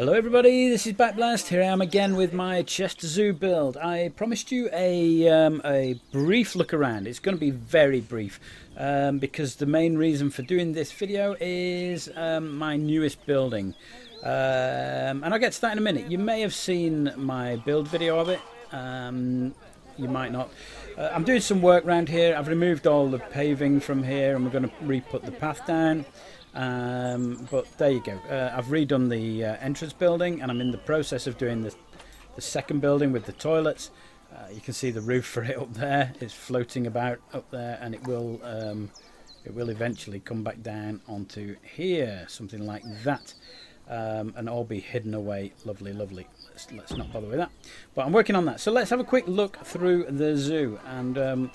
Hello everybody, this is Backblast. Here I am again with my Chester Zoo build. I promised you a, um, a brief look around. It's going to be very brief um, because the main reason for doing this video is um, my newest building. Um, and I'll get to that in a minute. You may have seen my build video of it. Um, you might not. Uh, I'm doing some work around here. I've removed all the paving from here and we're going to re-put the path down. Um, but there you go. Uh, I've redone the uh, entrance building and I'm in the process of doing the, the second building with the toilets. Uh, you can see the roof for it up there. It's floating about up there and it will um, it will eventually come back down onto here, something like that. Um, and all be hidden away. Lovely, lovely. Let's, let's not bother with that. But I'm working on that. So let's have a quick look through the zoo. And um,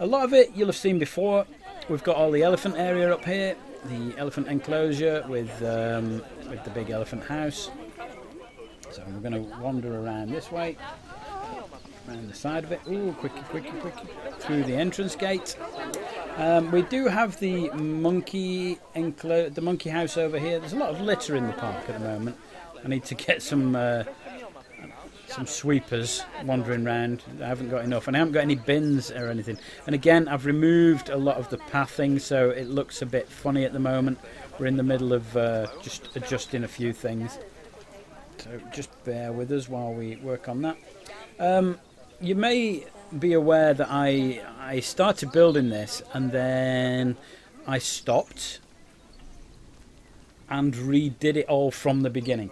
a lot of it you'll have seen before. We've got all the elephant area up here the elephant enclosure with um, with the big elephant house. So we're going to wander around this way, around the side of it. Ooh, quicky, quicky, quicky, through the entrance gate. Um, we do have the monkey enclo the monkey house over here. There's a lot of litter in the park at the moment. I need to get some uh, some sweepers wandering around. I haven't got enough, and I haven't got any bins or anything. And again, I've removed a lot of the pathing, so it looks a bit funny at the moment. We're in the middle of uh, just adjusting a few things, so just bear with us while we work on that. Um, you may be aware that I I started building this and then I stopped and redid it all from the beginning.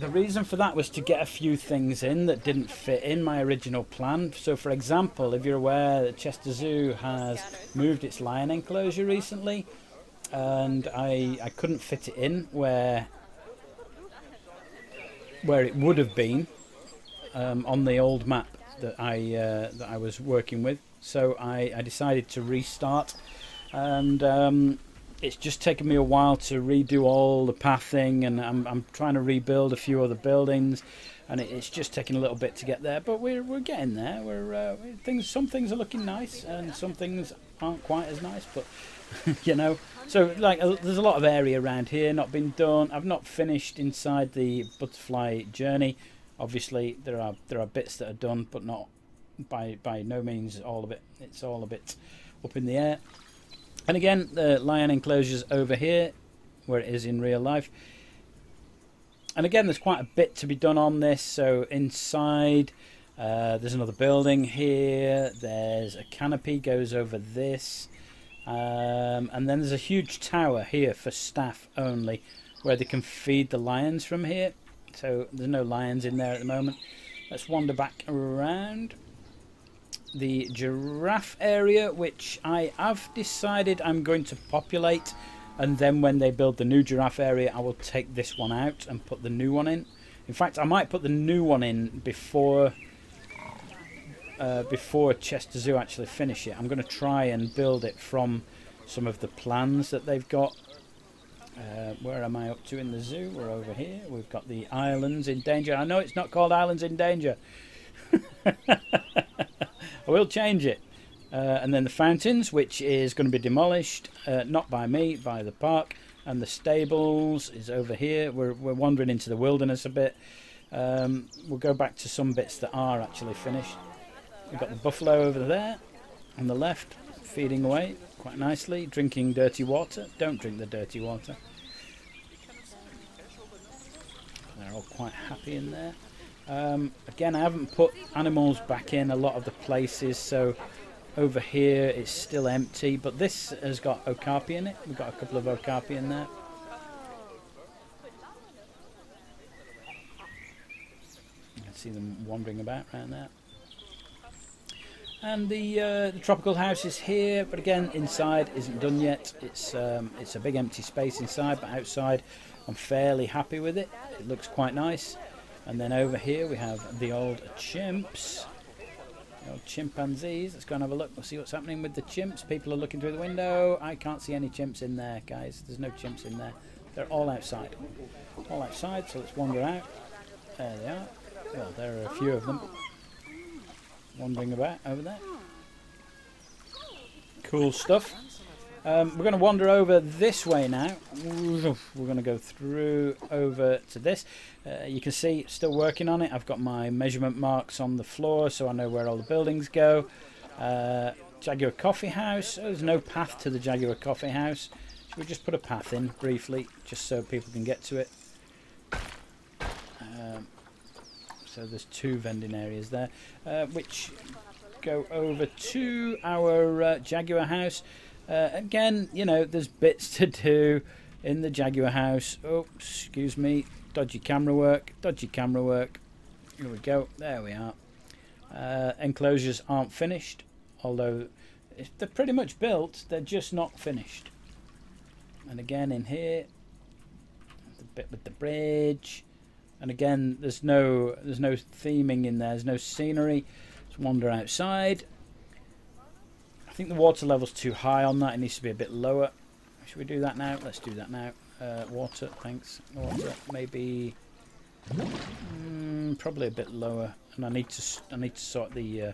The reason for that was to get a few things in that didn't fit in my original plan. So, for example, if you're aware that Chester Zoo has moved its lion enclosure recently, and I I couldn't fit it in where where it would have been um, on the old map that I uh, that I was working with. So I, I decided to restart, and um, it's just taken me a while to redo all the pathing and I'm, I'm trying to rebuild a few other buildings and it, it's just taking a little bit to get there but we're, we're getting there. We're uh, things some things are looking nice and some things aren't quite as nice but you know. So like uh, there's a lot of area around here not been done. I've not finished inside the butterfly journey. Obviously there are there are bits that are done but not by by no means all of it. It's all a bit up in the air and again, the lion enclosure's over here, where it is in real life. And again, there's quite a bit to be done on this. So inside, uh, there's another building here. There's a canopy goes over this. Um, and then there's a huge tower here for staff only, where they can feed the lions from here. So there's no lions in there at the moment. Let's wander back around the giraffe area, which I have decided I'm going to populate. And then when they build the new giraffe area, I will take this one out and put the new one in. In fact, I might put the new one in before uh, before Chester Zoo actually finish it. I'm going to try and build it from some of the plans that they've got. Uh, where am I up to in the zoo? We're over here. We've got the islands in danger. I know it's not called islands in danger. I will change it. Uh, and then the fountains, which is going to be demolished, uh, not by me, by the park. And the stables is over here. We're, we're wandering into the wilderness a bit. Um, we'll go back to some bits that are actually finished. We've got the buffalo over there on the left, feeding away quite nicely, drinking dirty water. Don't drink the dirty water. They're all quite happy in there. Um, again, I haven't put animals back in a lot of the places, so over here it's still empty. But this has got okapi in it. We've got a couple of okapi in there. Can see them wandering about around there. And the, uh, the tropical house is here, but again, inside isn't done yet. It's um, it's a big empty space inside, but outside I'm fairly happy with it. It looks quite nice. And then over here we have the old chimps. The old chimpanzees. Let's go and have a look. We'll see what's happening with the chimps. People are looking through the window. I can't see any chimps in there, guys. There's no chimps in there. They're all outside. All outside, so let's wander out. There they are. Well, there are a few of them wandering about over there. Cool stuff. Um, we're going to wander over this way now. We're going to go through over to this. Uh, you can see, still working on it. I've got my measurement marks on the floor so I know where all the buildings go. Uh, Jaguar Coffee House. Oh, there's no path to the Jaguar Coffee House. Should we just put a path in briefly, just so people can get to it? Um, so there's two vending areas there, uh, which go over to our uh, Jaguar House. Uh, again, you know, there's bits to do in the Jaguar house. Oh, excuse me. Dodgy camera work. Dodgy camera work. Here we go. There we are. Uh, enclosures aren't finished, although they're pretty much built. They're just not finished. And again in here, the bit with the bridge. And again, there's no there's no theming in there. There's no scenery. Let's wander outside think the water level's too high on that. It needs to be a bit lower. Should we do that now? Let's do that now. Uh, water, thanks. Water, maybe mm, probably a bit lower. And I need to I need to sort the uh,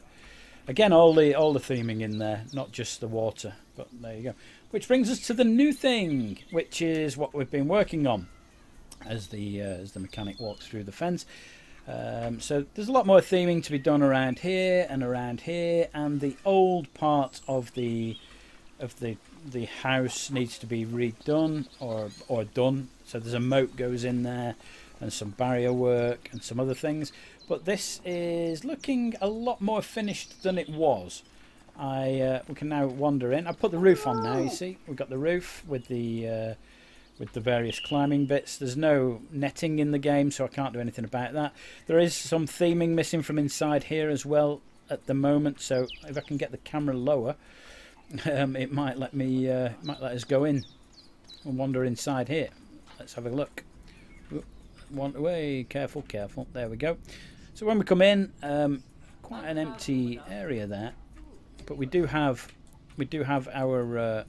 again all the all the theming in there, not just the water. But there you go. Which brings us to the new thing, which is what we've been working on as the uh, as the mechanic walks through the fence. Um, so there's a lot more theming to be done around here and around here, and the old part of the of the the house needs to be redone or or done. So there's a moat goes in there, and some barrier work and some other things. But this is looking a lot more finished than it was. I uh, we can now wander in. I put the roof on now. You see, we've got the roof with the uh, with the various climbing bits. There's no netting in the game, so I can't do anything about that. There is some theming missing from inside here as well at the moment, so if I can get the camera lower, um, it might let me uh, might let us go in and wander inside here. Let's have a look. One away, careful, careful. There we go. So when we come in, um, quite an empty area there, but we do have we do have our uh,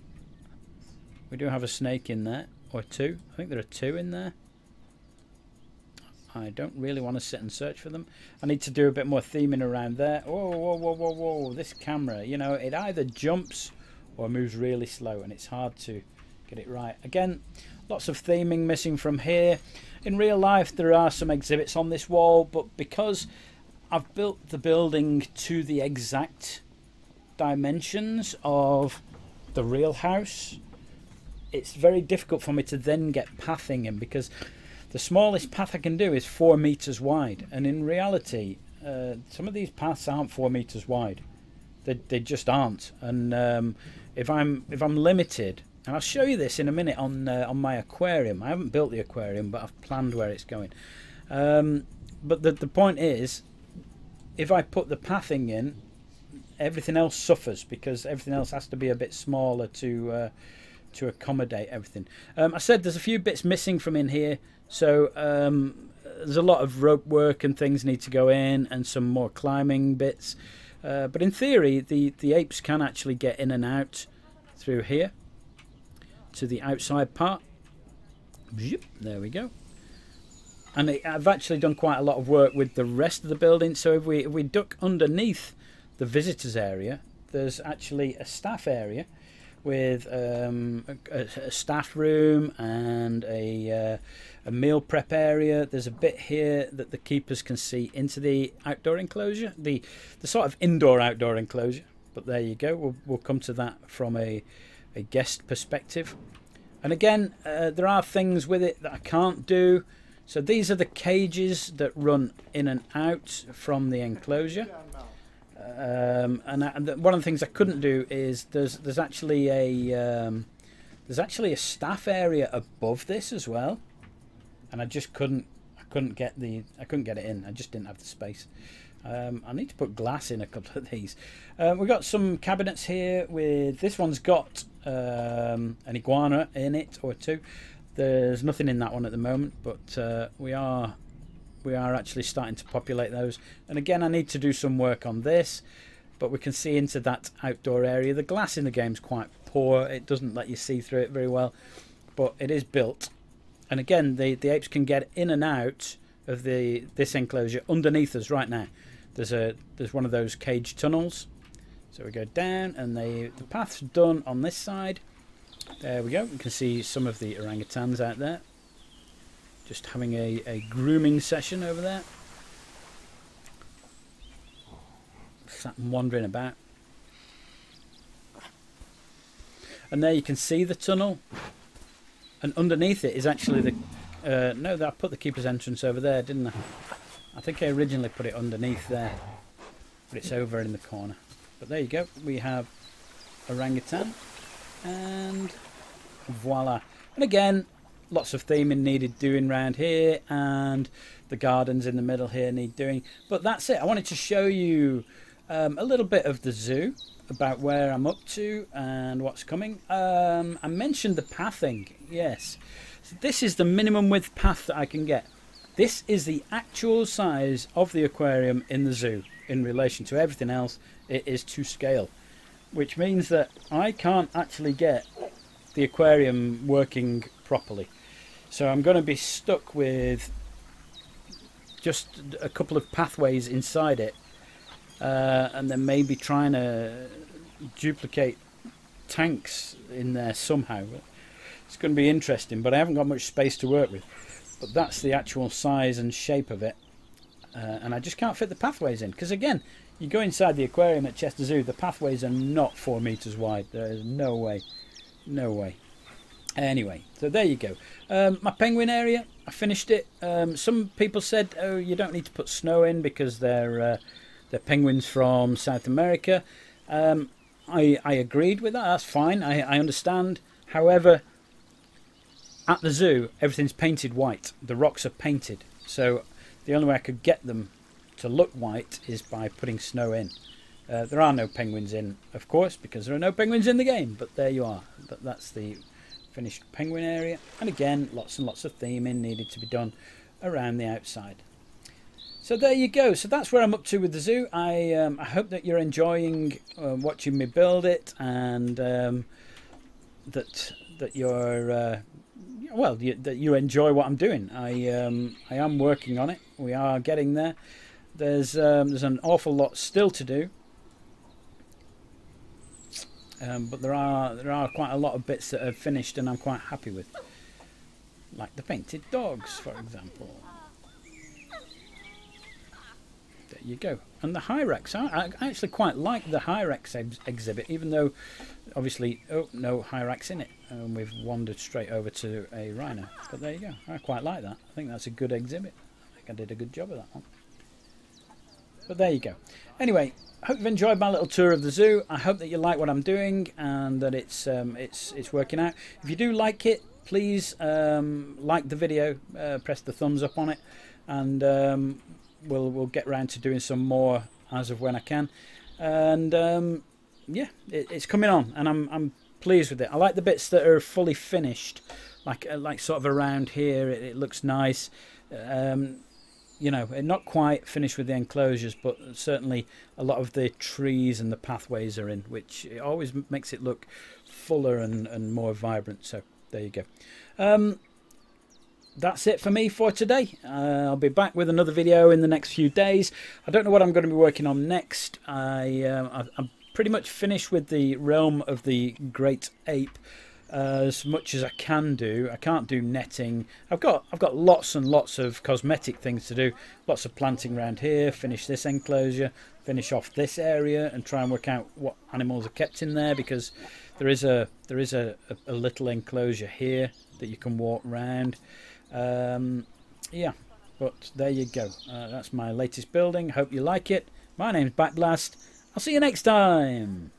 we do have a snake in there or two. I think there are two in there. I don't really want to sit and search for them. I need to do a bit more theming around there. Whoa, whoa, whoa, whoa, whoa. This camera, you know, it either jumps or moves really slow and it's hard to get it right. Again, lots of theming missing from here. In real life, there are some exhibits on this wall, but because I've built the building to the exact dimensions of the real house, it's very difficult for me to then get pathing in because the smallest path I can do is four meters wide, and in reality, uh, some of these paths aren't four meters wide. They, they just aren't. And um, if I'm if I'm limited, and I'll show you this in a minute on uh, on my aquarium. I haven't built the aquarium, but I've planned where it's going. Um, but the the point is, if I put the pathing in, everything else suffers because everything else has to be a bit smaller to uh, to accommodate everything. Um, I said there's a few bits missing from in here, so um, there's a lot of rope work and things need to go in, and some more climbing bits. Uh, but in theory, the the apes can actually get in and out through here to the outside part. There we go. And I've actually done quite a lot of work with the rest of the building. So if we if we duck underneath the visitors area, there's actually a staff area with um, a, a, staff room and a, uh, a meal prep area. There's a bit here that the keepers can see into the outdoor enclosure, the the sort of indoor outdoor enclosure. But there you go. We'll, we'll come to that from a, a guest perspective. And again, uh, there are things with it that I can't do. So these are the cages that run in and out from the enclosure. Um, and, I, and one of the things I couldn't do is there's there's actually a um, there's actually a staff area above this as well, and I just couldn't I couldn't get the I couldn't get it in. I just didn't have the space. Um, I need to put glass in a couple of these. Um, we've got some cabinets here with this one's got um, an iguana in it or two. There's nothing in that one at the moment, but uh, we are we are actually starting to populate those. And again, I need to do some work on this, but we can see into that outdoor area. The glass in the game is quite poor. It doesn't let you see through it very well, but it is built. And again, the, the apes can get in and out of the this enclosure underneath us right now. There's a there's one of those cage tunnels. So we go down and the, the path's done on this side. There we go. You can see some of the orangutans out there. Just having a, a grooming session over there. Sat and wandering about. And there you can see the tunnel. And underneath it is actually the... Uh, no, I put the keeper's entrance over there, didn't I? I think I originally put it underneath there. But it's over in the corner. But there you go. We have orangutan. And voila. And again, lots of theming needed doing around here. And the gardens in the middle here need doing. But that's it. I wanted to show you um, a little bit of the zoo. About where I'm up to and what's coming. Um, I mentioned the pathing. Yes. So this is the minimum width path that I can get. This is the actual size of the aquarium in the zoo in relation to everything else. It is to scale, which means that I can't actually get the aquarium working properly. So I'm going to be stuck with just a couple of pathways inside it uh, and then maybe trying to duplicate tanks in there somehow. It's going to be interesting, but I haven't got much space to work with. But that's the actual size and shape of it uh, and I just can't fit the pathways in. Because again you go inside the aquarium at Chester Zoo the pathways are not four meters wide. There is no way. No way anyway so there you go um, my penguin area I finished it um, some people said oh you don't need to put snow in because they're uh, they're penguins from South America um, I, I agreed with that that's fine I, I understand however at the zoo, everything's painted white. The rocks are painted. So the only way I could get them to look white is by putting snow in. Uh, there are no penguins in, of course, because there are no penguins in the game. But there you are. But that's the finished penguin area. And again, lots and lots of theming needed to be done around the outside. So there you go. So that's where I'm up to with the zoo. I um, I hope that you're enjoying uh, watching me build it and um, that that you're uh, well, you, that you enjoy what I'm doing. I um, I am working on it. We are getting there. There's um, there's an awful lot still to do, um, but there are there are quite a lot of bits that are finished, and I'm quite happy with, like the painted dogs, for example. There you go. And the Hyrax. I, I actually quite like the Hyrax ex exhibit, even though obviously, oh, no Hyrax in it. And we've wandered straight over to a rhino. But there you go. I quite like that. I think that's a good exhibit. I think I did a good job of that one. But there you go. Anyway, I hope you've enjoyed my little tour of the zoo. I hope that you like what I'm doing and that it's um, it's it's working out. If you do like it, please um, like the video, uh, press the thumbs up on it, and um, we'll we'll get round to doing some more as of when I can. And um, yeah, it, it's coming on, and I'm I'm pleased with it. I like the bits that are fully finished, like uh, like sort of around here. It, it looks nice. Um, you know, not quite finished with the enclosures, but certainly a lot of the trees and the pathways are in, which it always makes it look fuller and, and more vibrant. So there you go. Um, that's it for me for today. Uh, I'll be back with another video in the next few days. I don't know what I'm going to be working on next. I, uh, I, am pretty much finished with the realm of the Red Ape uh, as much as I can do. I can't do netting. I've got I've got lots and lots of cosmetic things to do. Lots of planting around here. Finish this enclosure. Finish off this area and try and work out what animals are kept in there because there is a there is a, a, a little enclosure here that you can walk around. Um, yeah, but there you go. Uh, that's my latest building. Hope you like it. My name's Backblast. I'll see you next time.